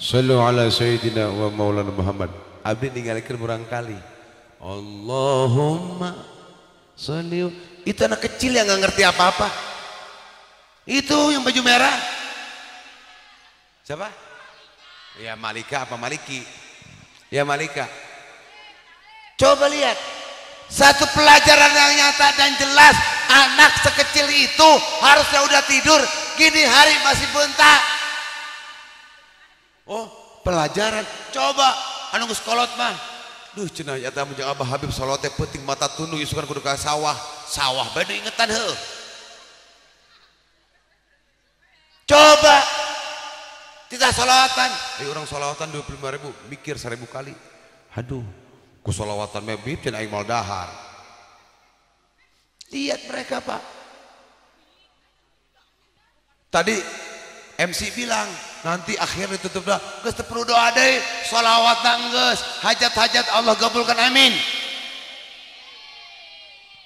Sallu ala Sayyidina wa Maulana Muhammad. Abdi ninggalkan berang kali. Allahumma salli. Itu anak kecil yang nggak ngerti apa-apa. Itu yang baju merah. Siapa? Ya Malika apa Maliki? Ya Malika. Coba lihat. Satu pelajaran yang nyata dan jelas. Anak sekecil itu harusnya udah tidur. Gini hari masih bentak. Oh, pelajaran. Coba. Anu geus kolot mah. Duh cenah ya teh jeung Abah Habib salat teh penting mata tunduk isukan kudu ka sawah. Sawah bade ingetan heuh. Coba. Tidak salawatan. Eh orang salawatan 25 ribu, mikir 1000 kali. Aduh, ku salawatan mebib cenah aing mal dahar. Lihat mereka pak. Tadi MC bilang nanti akhir ditutup dah. Geus perlu doa deui, salawat geus. Hajat-hajat Allah gabulkan amin.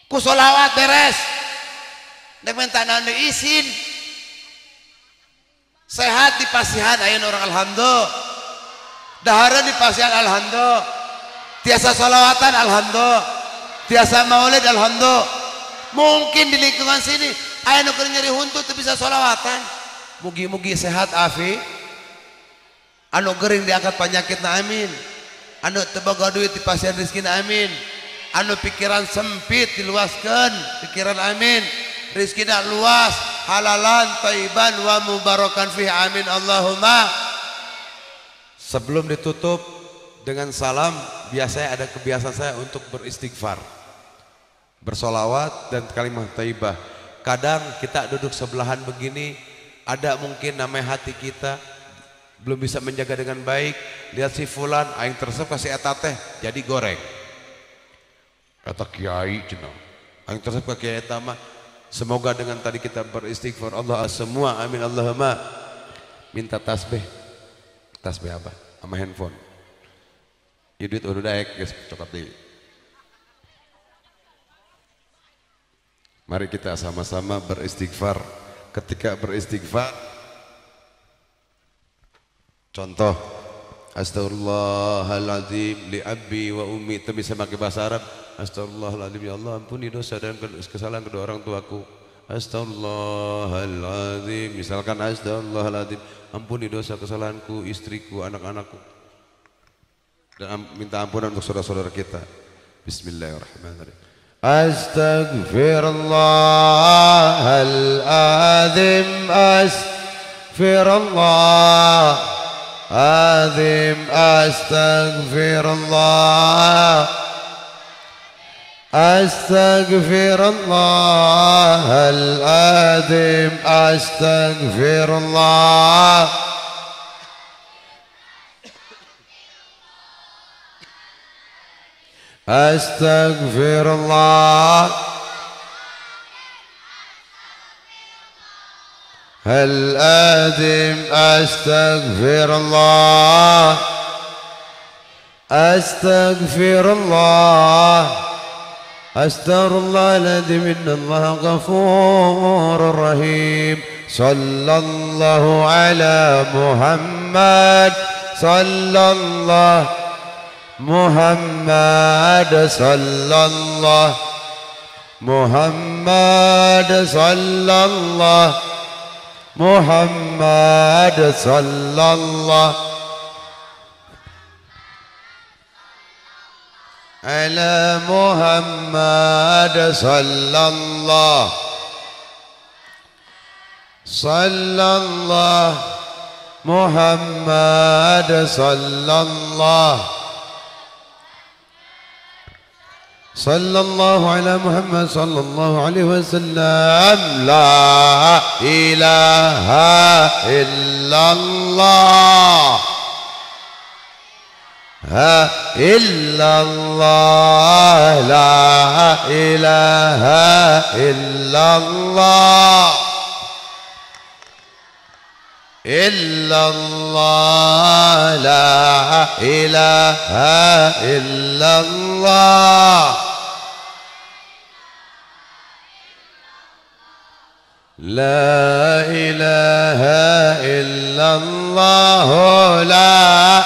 Ku salawat beres. Dek minta naon izin. Sehat di pasihan aya orang alhamdulillah. Dahareun di pasihan alhamdulillah. Tiasa salawatan alhamdulillah. Tiasa maulid alhamdulillah. Mungkin di lingkungan sini aya nu keur nyeri huntut teu bisa salawatan. Mugi-mugi sehat afi. anu gering diangkat penyakit na amin anu tebaga duit di pasien rizki na amin anu pikiran sempit diluaskan pikiran amin rizki na luas halalan taiban wa mubarakan fi amin Allahumma Sebelum ditutup dengan salam, biasanya ada kebiasaan saya untuk beristighfar. Bersolawat dan kalimat taibah. Kadang kita duduk sebelahan begini, ada mungkin namanya hati kita belum bisa menjaga dengan baik. Lihat si fulan aing tersep kasih eta teh jadi goreng. Kata kiai cenah aing tersep ka kiai eta semoga dengan tadi kita beristighfar Allah semua amin Allahumma. Minta tasbih. Tasbih apa? Sama handphone. Ya duit udah daek geus cokot deui Mari kita sama-sama beristighfar. Ketika beristighfar, Contoh Astagfirullahaladzim li abi wa ummi itu bisa pakai bahasa Arab. Astagfirullahaladzim ya Allah ampuni dosa dan kesalahan kedua orang tuaku. Astagfirullahaladzim misalkan astagfirullahaladzim ampuni dosa kesalahanku, istriku, anak-anakku. Dan minta ampunan untuk saudara-saudara kita. Bismillahirrahmanirrahim. أستغفر الله الآذم أستغفر الله آذم أستغفر الله أستغفر الله العظيم أستغفر الله. أستغفر الله. هل آدم أستغفر الله؟ أستغفر الله. أستغفر الله الذي من الله غفور رحيم. صلى الله على محمد. صلى الله محمد صلى الله محمد صلى الله محمد صلى الله على محمد صلى الله صلى الله محمد صلى الله صلى الله على محمد صلى الله عليه وسلم. لا إله إلا الله. ها إلا الله. لا إله إلا الله. إلا الله لا إله إلا الله. لا إله إلا الله لا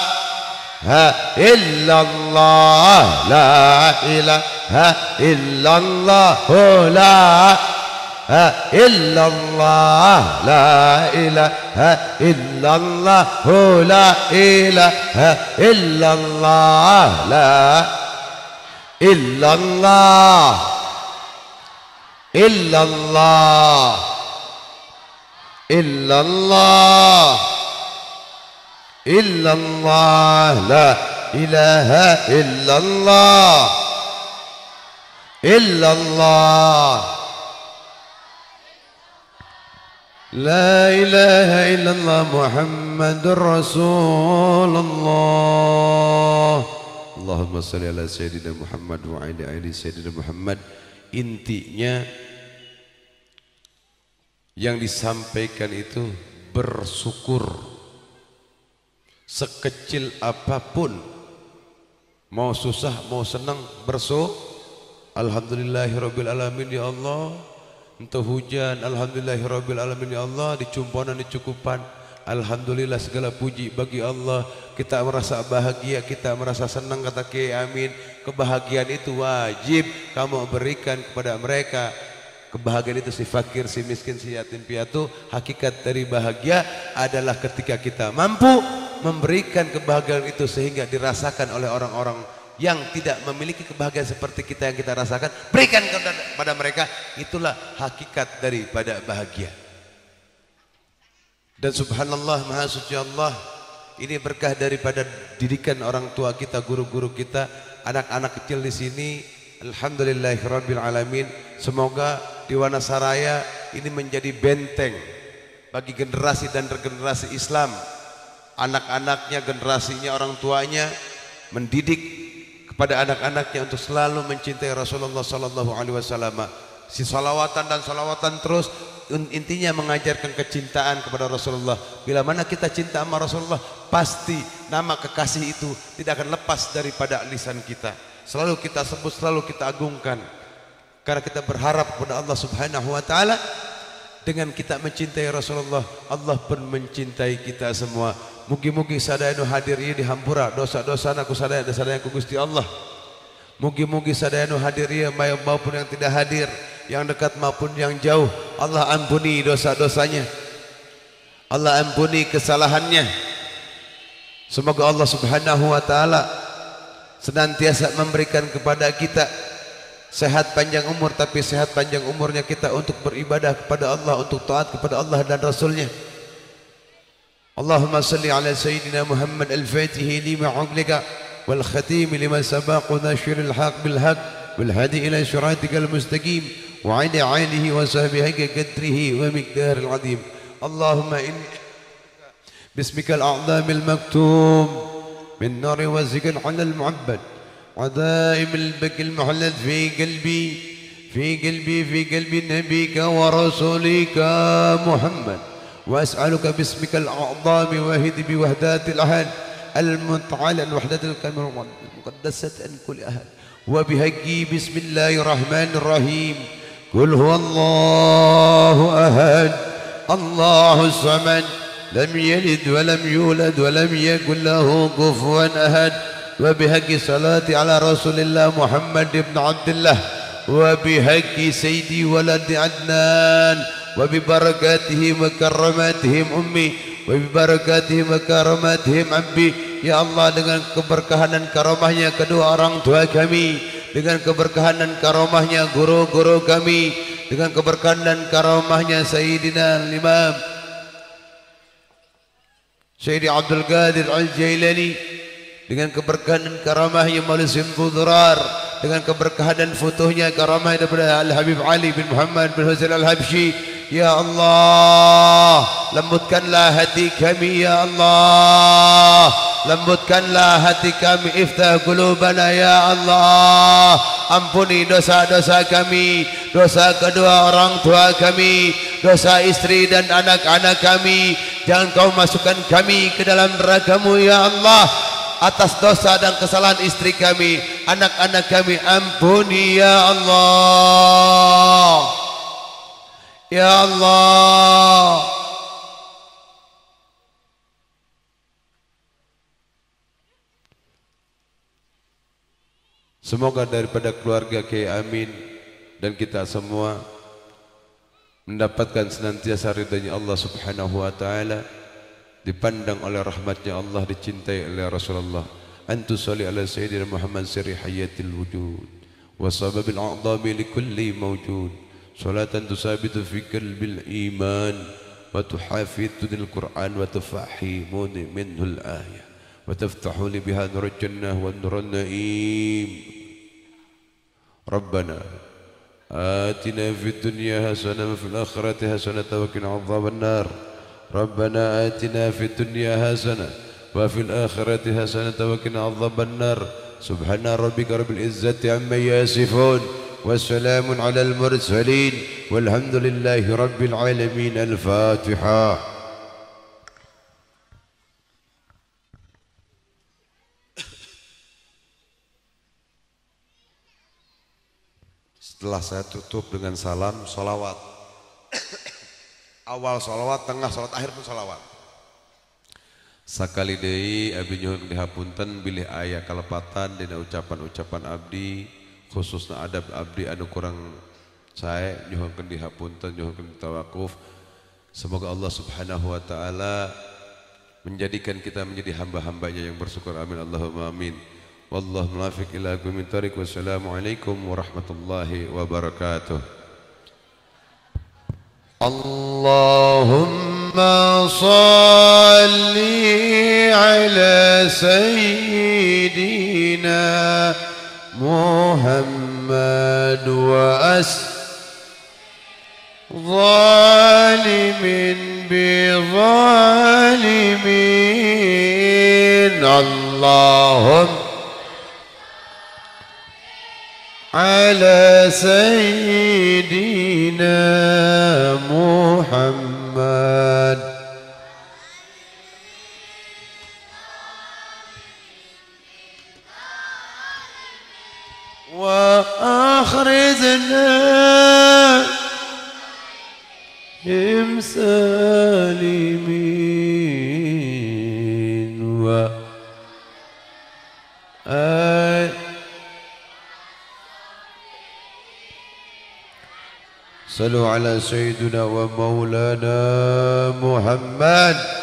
إلا الله لا إله إلا الله لا إلا الله لا إله إلا الله لا إله إلا الله لا إلا الله إلا الله إلا الله إلا الله لا إله إلا الله إلا الله لا إله إلا الله محمد رسول الله اللهم صل على سيدنا محمد وعلى آل سيدنا محمد intinya yang disampaikan itu bersyukur sekecil apapun mau susah mau senang bersyukur Alhamdulillahirabbil alamin ya Allah entah hujan Alhamdulillahirabbil alamin ya Allah dicumponan dicukupan Alhamdulillah segala puji bagi Allah. Kita merasa bahagia kita merasa senang kata Kiai Amin. Kebahagiaan itu wajib kamu berikan kepada mereka. Kebahagiaan itu si fakir si miskin si yatim piatu. Hakikat dari bahagia adalah ketika kita mampu memberikan kebahagiaan itu sehingga dirasakan oleh orang-orang yang tidak memiliki kebahagiaan seperti kita yang kita rasakan berikan kepada mereka. Itulah hakikat daripada bahagia. Dan subhanallah maha suci Allah ini berkah daripada didikan orang tua kita guru-guru kita anak-anak kecil di sini. Alhamdulillahirabbil alamin. Semoga di Wanasaraya ini menjadi benteng bagi generasi dan regenerasi Islam. Anak-anaknya generasinya orang tuanya mendidik kepada anak-anaknya untuk selalu mencintai Rasulullah sallallahu alaihi wasallam. Si salawatan dan salawatan terus intinya mengajarkan kecintaan kepada Rasulullah. Bila mana kita cinta sama Rasulullah pasti nama kekasih itu tidak akan lepas daripada lisan kita. Selalu kita sebut selalu kita agungkan. Karena kita berharap kepada Allah subhanahu wa ta'ala dengan kita mencintai Rasulullah Allah pun mencintai kita semua Mugi-mugi sadayana hadir ini di hampura dosa-dosa aku sadayana sadayana ku Gusti Allah. Mugi-mugi sadayana hadir ia maupun yang tidak hadir, yang dekat maupun yang jauh, Allah ampuni dosa-dosanya. Allah ampuni kesalahannya. Semoga Allah Subhanahu wa taala senantiasa memberikan kepada kita sehat panjang umur tapi sehat panjang umurnya kita untuk beribadah kepada Allah, untuk taat kepada Allah dan Rasulnya. اللهم صل على سيدنا محمد الفاتح لما عقلك والختيم لما سبق ونشر الحق بالحق والهدي إلى صراطك المستقيم وعلى آله وصحبه قدره ومقدار العظيم. اللهم إني باسمك الأعظم المكتوم من نار وزك على المعبد عذائم البك المحلد في قلبي في قلبي في قلب نبيك ورسولك محمد. وأسألك باسمك الأعظم واهد بوحدات الأهل المتعالى الوحدات الكاملة المقدسة أن كل أهل. وبهجي بسم الله الرحمن الرحيم. قل هو الله أحد الله الصمد لم يلد ولم يولد ولم يكن له كفوا أحد. وبهج صلاة على رسول الله محمد بن عبد الله. وبهج سيدي ولد عدنان. وببركاتهم وكرماتهم أمي وببركاتهم وكرماتهم أبي Ya Allah dengan keberkahan dan karomahnya kedua orang tua kami Dengan keberkahan dan karomahnya guru-guru kami Dengan keberkahan dan karomahnya Sayyidina Imam Sayyidi Abdul Qadir Al-Jailani Dengan keberkahan dan karamahnya Maulid Simfu Durar Dengan keberkahan dan futuhnya karamah daripada Al-Habib Ali bin Muhammad bin Husain Al-Habsyi Ya Allah Lembutkanlah hati kami Ya Allah. Lembutkanlah hati kami Iftah qulubana Ya Allah. Ampuni dosa-dosa kami Dosa kedua orang tua kami Dosa istri dan anak-anak kami. Jangan kau masukkan kami ke dalam nerakamu Ya Allah. Atas dosa dan kesalahan istri kami Anak-anak kami Ampuni Ya Allah Ya Allah. Semoga daripada keluarga Kiai Amin dan kita semua mendapatkan senantiasa ridhanya Allah Subhanahu wa taala dipandang oleh rahmatnya Allah dicintai oleh Rasulullah. Antu salli ala sayyidina Muhammad sirri hayatil wujud wa sababil a'dami likulli mawjud صلاة تثابت في قلب الإيمان وتحافظ القرآن وتفحمون منه الآية وتفتح لي بها نور الجنة والنور النعيم. ربنا آتنا في الدنيا حسنة وفي الآخرة حسنة وقنا عذاب النار. ربنا آتنا في الدنيا حسنة وفي الآخرة حسنة وقنا عذاب النار. سبحان ربك رب العزة عما يصفون. والسلام على المرسلين والحمد لله رب العالمين الفاتحة Setelah saya tutup dengan salam solawat Awal solawat, tengah solawat, akhir pun solawat Sakali dei abdi nyuhun dihapunten bilih ayah kalepatan dina ucapan-ucapan abdi khususnya adab abdi anu kurang saya nyuhunkan dihapunten nyuhunkan tawakuf semoga Allah subhanahu wa ta'ala menjadikan kita menjadi hamba-hambanya yang bersyukur. Amin. Allahumma amin. Wallahu munafiq ila aqwamit thariq wassalamualaikum warahmatullahi wabarakatuh. Allahumma salli ala sayyidina محمد وأس ظالم بظالمين. اللهم على سيدنا محمد وأخرجنا هم سالمين و صلوا على سيدنا ومولانا محمد